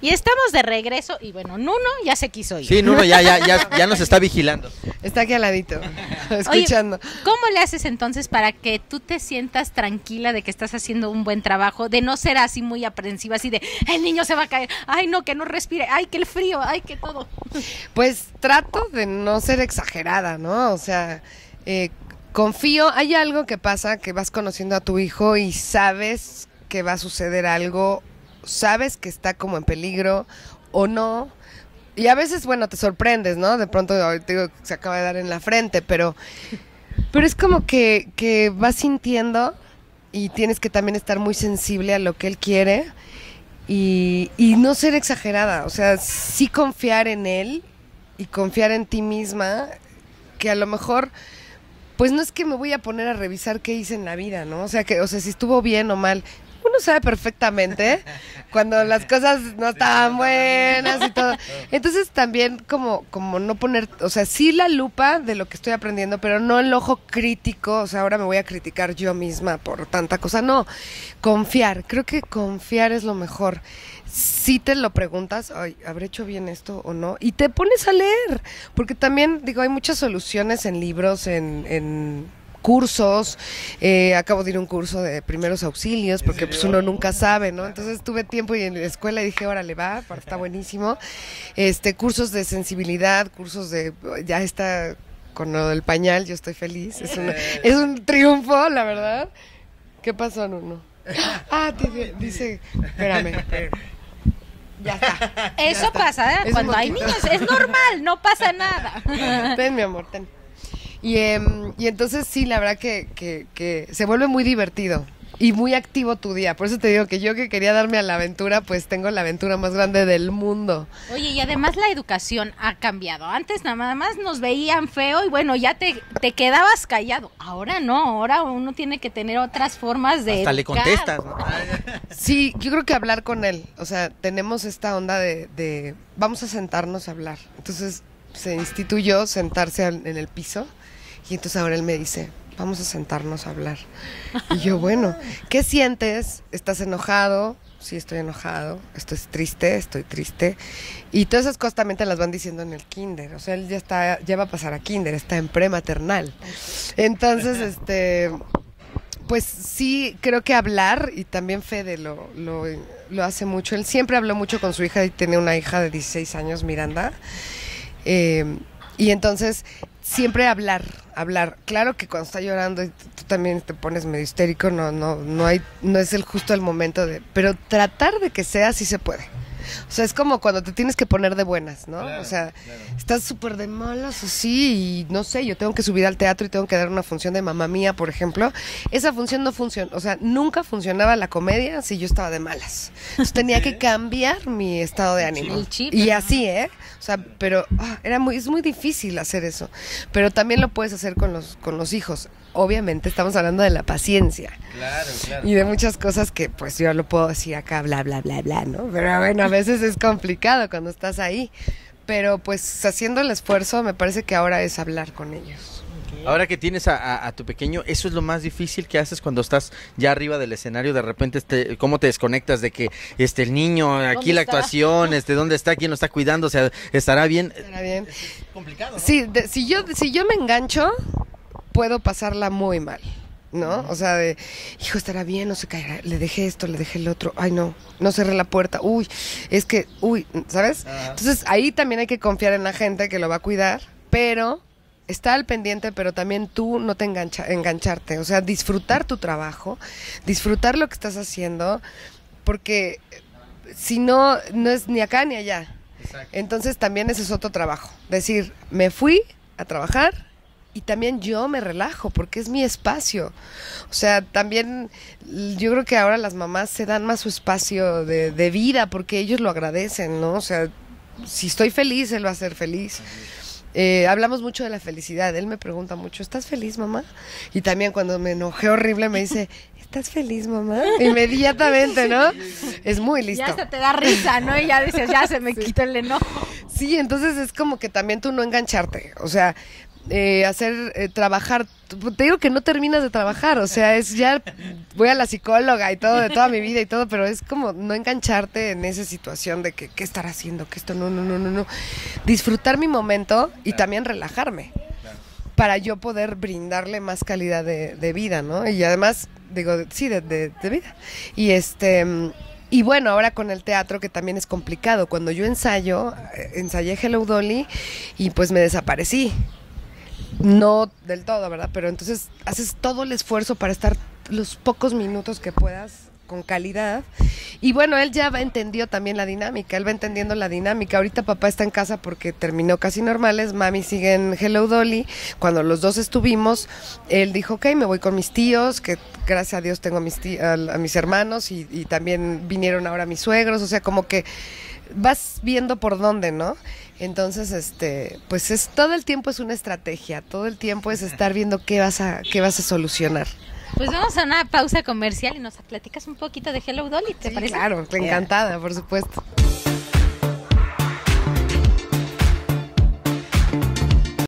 Y estamos de regreso y bueno, Nuno ya se quiso ir. Sí, Nuno ya, ya, ya, ya nos está vigilando. Está aquí al ladito, escuchando. ¿Cómo le haces entonces para que tú te sientas tranquila de que estás haciendo un buen trabajo, de no ser así muy aprensiva, así de, el niño se va a caer, ay no, que no respire, ay que el frío, ay que todo? Pues trato de no ser exagerada, ¿no? O sea, eh, confío, hay algo que pasa que vas conociendo a tu hijo y sabes que va a suceder algo, sabes que está como en peligro o no. Y a veces, bueno, te sorprendes, ¿no? De pronto digo, se acaba de dar en la frente, pero, pero es como que, que vas sintiendo y tienes que también estar muy sensible a lo que él quiere y, y no ser exagerada, o sea, sí confiar en él y confiar en ti misma, que a lo mejor pues no es que me voy a poner a revisar qué hice en la vida, ¿no? O sea, que, o sea, si estuvo bien o mal. Uno sabe perfectamente cuando las cosas no estaban buenas y todo. Entonces también como, como no poner, o sea, sí la lupa de lo que estoy aprendiendo, pero no el ojo crítico, o sea, ahora me voy a criticar yo misma por tanta cosa. No, confiar, creo que confiar es lo mejor si te lo preguntas, ay, ¿habré hecho bien esto o no? Y te pones a leer, porque también, digo, hay muchas soluciones en libros, en, cursos, eh, acabo de ir a un curso de primeros auxilios, porque pues uno nunca sabe, ¿no? Entonces tuve tiempo y en la escuela dije, órale, va, está buenísimo. Este, cursos de sensibilidad, cursos de, ya está con lo del pañal, yo estoy feliz, es, es un triunfo, la verdad. ¿Qué pasó, Nuno? Ah, dice, espérame. Ya está. Eso pasa, ¿eh? Cuando hay niños, es normal, no pasa nada. Ten, mi amor, ten. Y, em, y entonces sí, la verdad que, que, que se vuelve muy divertido y muy activo tu día. Por eso te digo que yo que quería darme a la aventura, pues tengo la aventura más grande del mundo. Oye, y además la educación ha cambiado. Antes nada más nos veían feo y bueno, ya te, te quedabas callado. Ahora no, ahora uno tiene que tener otras formas de... Hasta le contestas. Sí, yo creo que hablar con él. O sea, tenemos esta onda de, de vamos a sentarnos a hablar. Entonces se instituyó sentarse en el piso y entonces ahora él me dice, vamos a sentarnos a hablar. Y yo, bueno, ¿qué sientes? ¿Estás enojado? Sí, estoy enojado, estoy triste, estoy triste. Y todas esas cosas también te las van diciendo en el kinder. O sea, él ya está, ya va a pasar a kinder, está en prematernal. Entonces, este, pues sí, creo que hablar, y también Fede lo, lo, lo hace mucho. Él siempre habló mucho con su hija y tiene una hija de 16 años, Miranda. Eh, y entonces siempre hablar, hablar. Claro que cuando está llorando y tú también te pones medio histérico, no, no, no hay, no es el justo el momento de, pero tratar de que sea sí se puede. O sea, es como cuando te tienes que poner de buenas, ¿no? o sea, estás súper de malas así y no sé, yo tengo que subir al teatro y tengo que dar una función de mamá mía, por ejemplo. Esa función no funciona, o sea, nunca funcionaba la comedia si yo estaba de malas. Entonces tenía que cambiar mi estado de ánimo. Y así, ¿eh? O sea, pero ah, era muy, es muy difícil hacer eso. Pero también lo puedes hacer con los, con los hijos obviamente estamos hablando de la paciencia. Claro, claro. Y de muchas cosas que pues yo lo puedo decir acá, bla, bla, bla, bla, ¿no? Pero bueno, a veces es complicado cuando estás ahí. Pero pues haciendo el esfuerzo, me parece que ahora es hablar con ellos. Ahora que tienes a, tu pequeño, eso es lo más difícil que haces cuando estás ya arriba del escenario, de repente, este, ¿cómo te desconectas de que este el niño, aquí la actuación, este, dónde está, quién lo está cuidando, o sea, estará bien? Estará bien. complicado. Sí, si yo si yo me engancho, puedo pasarla muy mal. ¿No? O sea, de, hijo, estará bien, no se caerá, le dejé esto, le dejé el otro, ay no, no cerré la puerta, uy, es que, uy, ¿sabes? Entonces ahí también hay que confiar en la gente que lo va a cuidar, pero está al pendiente, pero también tú no te engancha, engancharte, o sea, disfrutar tu trabajo, disfrutar lo que estás haciendo, porque si no, no es ni acá ni allá. Entonces también ese es otro trabajo, decir, me fui a trabajar, y también yo me relajo porque es mi espacio. O sea, también yo creo que ahora las mamás se dan más su espacio de, vida porque ellos lo agradecen, ¿no? O sea, si estoy feliz, él va a ser feliz. Eh, hablamos mucho de la felicidad. Él me pregunta mucho, ¿estás feliz, mamá? Y también cuando me enojé horrible me dice, ¿estás feliz, mamá? Inmediatamente, ¿no? Es muy listo. Ya se te da risa, ¿no? Y ya dices, ya se me quitó el enojo. Sí, entonces es como que también tú no engancharte. O sea, eh, hacer, eh, trabajar. Te digo que no terminas de trabajar, o sea, es ya voy a la psicóloga y todo, de toda mi vida y todo, pero es como no engancharte en esa situación de que qué estar haciendo, que esto no, no, no, no, no. Disfrutar mi momento y también relajarme para yo poder brindarle más calidad de, vida, ¿no? Y además, digo, sí, de, de vida. Y este y bueno, ahora con el teatro que también es complicado. Cuando yo ensayo, eh, ensayé Hello Dolly y pues me desaparecí. No del todo, ¿verdad? Pero entonces haces todo el esfuerzo para estar los pocos minutos que puedas con calidad. Y bueno, él ya entendió también la dinámica, él va entendiendo la dinámica. Ahorita papá está en casa porque terminó casi normales, mami sigue en Hello Dolly. Cuando los dos estuvimos, él dijo, ok, me voy con mis tíos, que gracias a Dios tengo a mis, a, mis hermanos y, y también vinieron ahora mis suegros, o sea, como que vas viendo por dónde, ¿no? Entonces, este, pues es todo el tiempo es una estrategia, todo el tiempo es estar viendo qué vas a qué vas a solucionar. Pues vamos a una pausa comercial y nos platicas un poquito de Hello Dolly, ¿te parece? Claro, encantada, por supuesto.